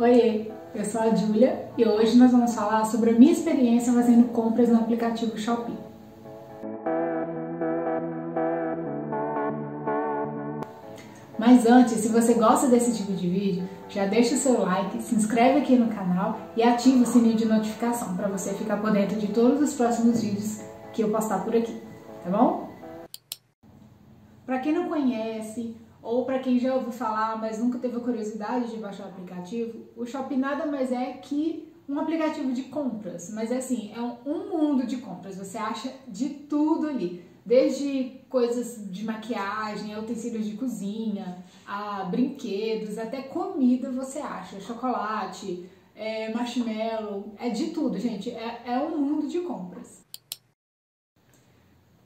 Oi, eu sou a Júlia e hoje nós vamos falar sobre a minha experiência fazendo compras no aplicativo Shopee. Mas antes, se você gosta desse tipo de vídeo, já deixa o seu like, se inscreve aqui no canal e ativa o sininho de notificação para você ficar por dentro de todos os próximos vídeos que eu postar por aqui, tá bom? Para quem não conhece ou para quem já ouviu falar, mas nunca teve a curiosidade de baixar o aplicativo, o Shopee nada mais é que um aplicativo de compras, mas é assim, é um mundo de compras, você acha de tudo ali. Desde coisas de maquiagem, utensílios de cozinha, a brinquedos, até comida você acha, chocolate, é, marshmallow, é de tudo, gente, é, é um mundo de compras.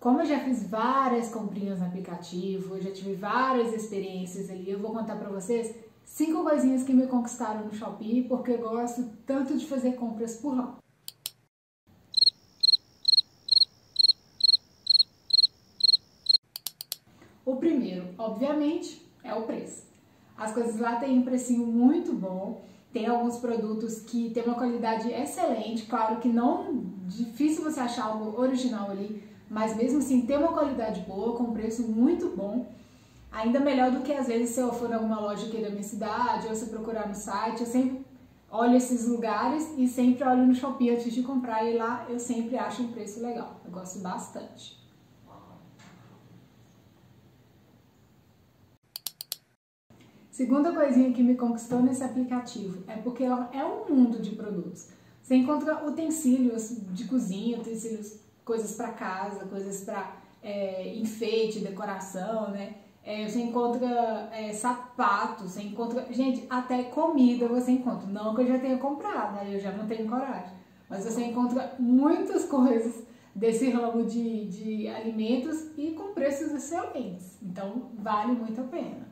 Como eu já fiz várias comprinhas no aplicativo, já tive várias experiências ali, eu vou contar pra vocês cinco coisinhas que me conquistaram no Shopee, porque eu gosto tanto de fazer compras por lá. O primeiro, obviamente, é o preço. As coisas lá têm um precinho muito bom, tem alguns produtos que têm uma qualidade excelente, claro que não difícil você achar algo original ali, mas mesmo assim tem uma qualidade boa, com preço muito bom. Ainda melhor do que às vezes se eu for em alguma loja aqui da minha cidade, ou se procurar no site, eu sempre olho esses lugares e sempre olho no Shopee antes de comprar e lá eu sempre acho um preço legal. Eu gosto bastante. Segunda coisinha que me conquistou nesse aplicativo é porque é um mundo de produtos. Você encontra utensílios de cozinha, utensílios, coisas para casa, coisas para é, enfeite, decoração, né? É, você encontra é, sapatos, você encontra. Gente, até comida você encontra. Não que eu já tenha comprado, né? Eu já não tenho coragem. Mas você encontra muitas coisas desse ramo de, de alimentos e com preços excelentes. Então, vale muito a pena.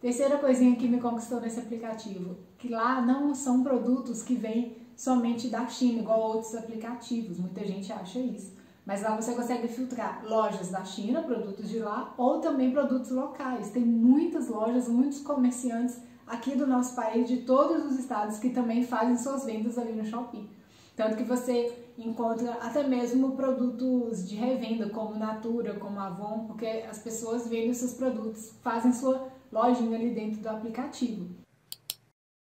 Terceira coisinha que me conquistou nesse aplicativo, que lá não são produtos que vêm somente da China, igual outros aplicativos, muita gente acha isso. Mas lá você consegue filtrar lojas da China, produtos de lá, ou também produtos locais. Tem muitas lojas, muitos comerciantes aqui do nosso país, de todos os estados, que também fazem suas vendas ali no Shopee. Tanto que você encontra até mesmo produtos de revenda, como Natura, como Avon, porque as pessoas vendem seus produtos, fazem sua lojinha ali dentro do aplicativo.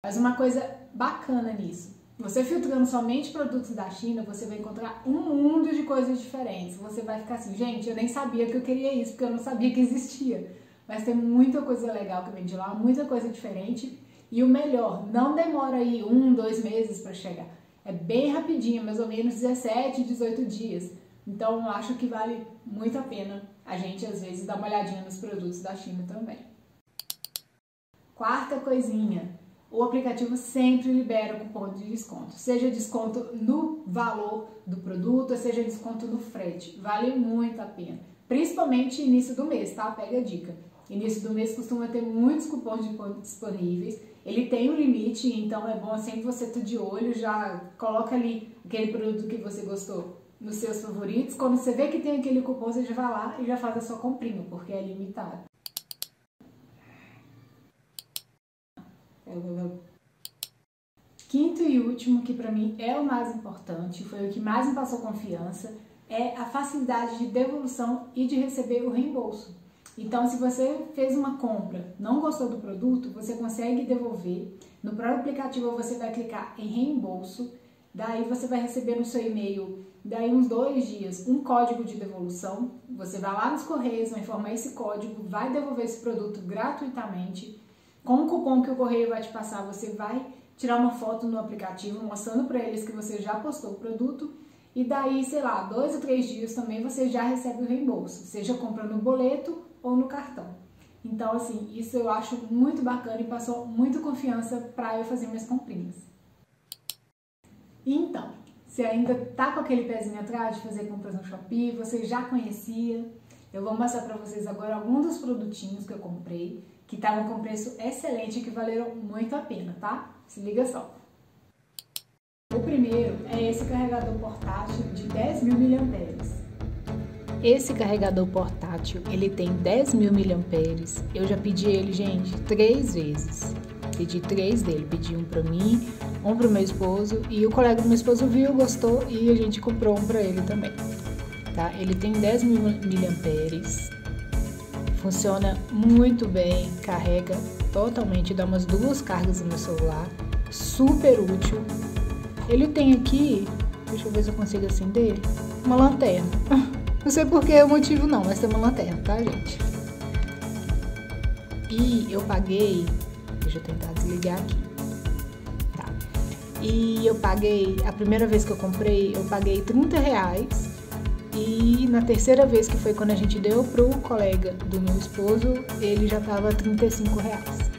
Mas uma coisa bacana nisso, você filtrando somente produtos da China, você vai encontrar um mundo de coisas diferentes. Você vai ficar assim, gente, eu nem sabia que eu queria isso, porque eu não sabia que existia. Mas tem muita coisa legal que vem de lá, muita coisa diferente. E o melhor, não demora aí um, dois meses para chegar. É bem rapidinho, mais ou menos 17, 18 dias. Então eu acho que vale muito a pena a gente às vezes dar uma olhadinha nos produtos da China também. Quarta coisinha, o aplicativo sempre libera cupom de desconto, seja desconto no valor do produto, seja desconto no frete. Vale muito a pena, principalmente início do mês, tá? Pega a dica. Início do mês costuma ter muitos cupons disponíveis ele tem um limite, então é bom sempre você estar de olho, já coloca ali aquele produto que você gostou nos seus favoritos. Quando você vê que tem aquele cupom, você já vai lá e já faz a sua comprinha, porque é limitado. Quinto e último, que para mim é o mais importante, foi o que mais me passou confiança, é a facilidade de devolução e de receber o reembolso. Então, se você fez uma compra, não gostou do produto, você consegue devolver. No próprio aplicativo você vai clicar em reembolso, daí você vai receber no seu e-mail, daí uns dois dias, um código de devolução. Você vai lá nos correios, vai informar esse código, vai devolver esse produto gratuitamente. Com o cupom que o correio vai te passar, você vai tirar uma foto no aplicativo mostrando para eles que você já postou o produto e daí, sei lá, dois ou três dias também você já recebe o reembolso, seja comprando no boleto ou no cartão. Então, assim, isso eu acho muito bacana e passou muita confiança para eu fazer minhas comprinhas. Então, se ainda tá com aquele pezinho atrás de fazer compras no Shopee, você já conhecia, eu vou mostrar para vocês agora alguns dos produtinhos que eu comprei, que estavam com preço excelente e que valeram muito a pena, tá? Se liga só. O primeiro é esse carregador portátil de 10 mil miliamperes. Esse carregador portátil, ele tem 10 mil miliamperes. Eu já pedi ele, gente, três vezes. Pedi três dele, pedi um pra mim, um pro meu esposo e o colega do meu esposo viu, gostou e a gente comprou um pra ele também. Tá? Ele tem 10 mil miliamperes, funciona muito bem, carrega totalmente, dá umas duas cargas no meu celular, super útil. Ele tem aqui, deixa eu ver se eu consigo acender, uma lanterna. Não sei por que o motivo não, mas tem uma lanterna, tá, gente? E eu paguei, deixa eu tentar desligar aqui. Tá. E eu paguei, a primeira vez que eu comprei, eu paguei 30 reais. E na terceira vez, que foi quando a gente deu pro colega do meu esposo, ele já tava 35 reais.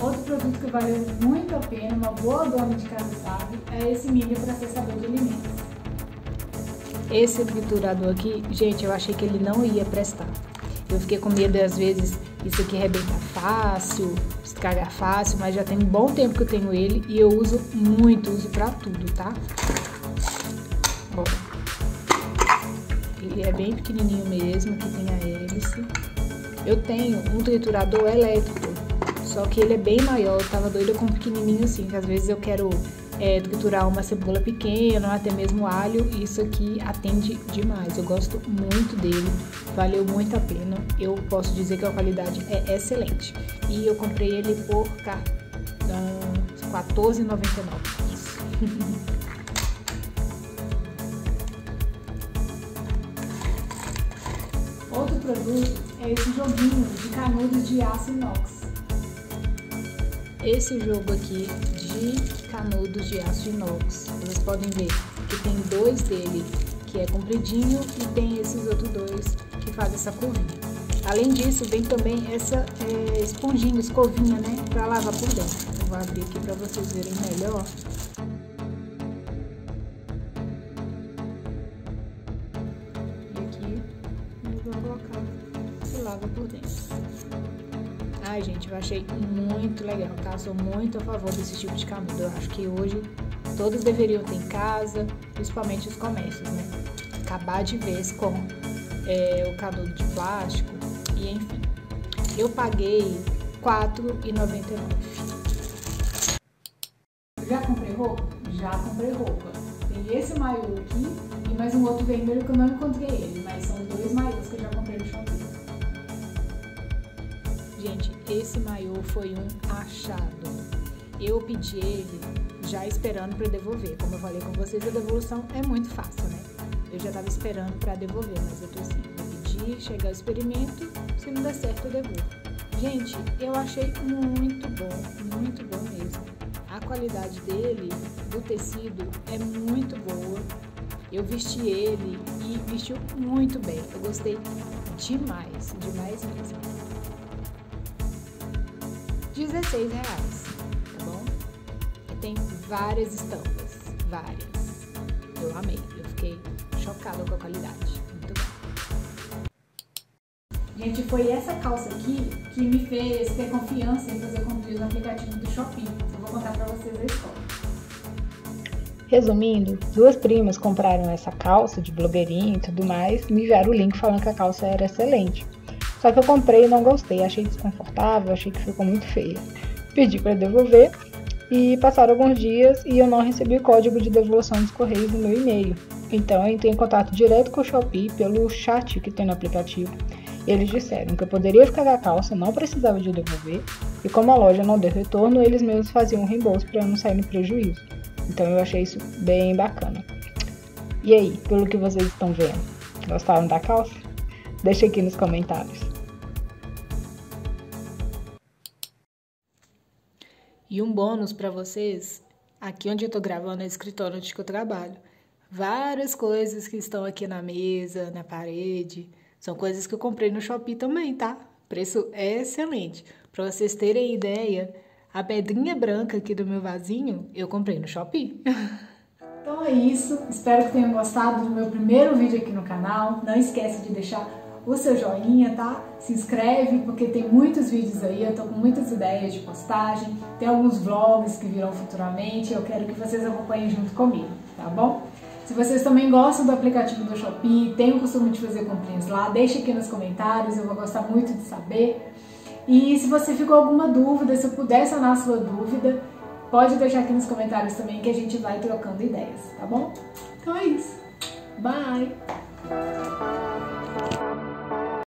Outro produto que valeu muito a pena, uma boa dona de casa sabe, é esse milho processador de alimentos. Esse triturador aqui, gente, eu achei que ele não ia prestar. Eu fiquei com medo, às vezes, isso aqui arrebenta fácil, estragar fácil, mas já tem um bom tempo que eu tenho ele e eu uso muito, uso pra tudo, tá? Bom, ele é bem pequenininho mesmo, que tem a hélice. Eu tenho um triturador elétrico, só que ele é bem maior, eu tava doida com um pequenininho assim, que às vezes eu quero é, triturar uma cebola pequena, até mesmo alho, isso aqui atende demais. Eu gosto muito dele, valeu muito a pena. Eu posso dizer que a qualidade é excelente. E eu comprei ele por uh, R$14,99. Isso. Outro produto é esse joguinho de canudos de aço inox esse jogo aqui de canudos de aço inox. Vocês podem ver que tem dois dele que é compridinho e tem esses outros dois que fazem essa curvinha. Além disso, vem também essa é, esponjinha, escovinha, né, para lavar por dentro. Eu vou abrir aqui para vocês verem melhor. Eu achei muito legal, tá? Sou muito a favor desse tipo de canudo. Eu acho que hoje todos deveriam ter em casa, principalmente os comércios, né? Acabar de vez com é, o canudo de plástico e enfim. Eu paguei R$4,99. Já comprei roupa? Já comprei roupa. Tem esse maiô aqui e mais um outro vermelho que eu não encontrei ele, mas são dois maiôs que eu já comprei no shopping. Gente, esse maiô foi um achado. Eu pedi ele já esperando para devolver. Como eu falei com vocês, a devolução é muito fácil, né? Eu já estava esperando para devolver, mas eu tô assim, vou pedir, chegar o experimento, se não der certo eu devolvo. Gente, eu achei muito bom, muito bom mesmo. A qualidade dele, do tecido, é muito boa. Eu vesti ele e vestiu muito bem. Eu gostei demais, demais mesmo. 16 reais, tá bom? E tem várias estampas, várias. Eu amei, eu fiquei chocada com a qualidade, muito bom. Gente, foi essa calça aqui que me fez ter confiança em fazer compras no aplicativo do Shopping. Eu vou contar pra vocês a história. Resumindo, duas primas compraram essa calça de blogueirinha e tudo mais, me enviaram o link falando que a calça era excelente. Só que eu comprei e não gostei, achei desconfortável, achei que ficou muito feia. Pedi para devolver e passaram alguns dias e eu não recebi o código de devolução dos correios no meu e-mail. Então eu entrei em contato direto com o Shopee pelo chat que tem no aplicativo. Eles disseram que eu poderia ficar com a calça, não precisava de devolver, e como a loja não deu retorno, eles mesmos faziam um reembolso para eu não sair no prejuízo. Então eu achei isso bem bacana. E aí, pelo que vocês estão vendo, gostaram da calça? Deixa aqui nos comentários. E um bônus para vocês, aqui onde eu tô gravando é o escritório onde eu trabalho. Várias coisas que estão aqui na mesa, na parede, são coisas que eu comprei no Shopee também, tá? Preço excelente. Para vocês terem ideia, a pedrinha branca aqui do meu vasinho eu comprei no Shopee. Então é isso, espero que tenham gostado do meu primeiro vídeo aqui no canal. Não esquece de deixar o seu joinha, tá? Se inscreve, porque tem muitos vídeos aí, eu tô com muitas ideias de postagem, tem alguns vlogs que virão futuramente, eu quero que vocês acompanhem junto comigo, tá bom? Se vocês também gostam do aplicativo do Shopee, têm o costume de fazer comprinhas lá, deixa aqui nos comentários, eu vou gostar muito de saber. E se você ficou alguma dúvida, se eu puder sanar a sua dúvida, pode deixar aqui nos comentários também que a gente vai trocando ideias, tá bom? Então é isso. Bye!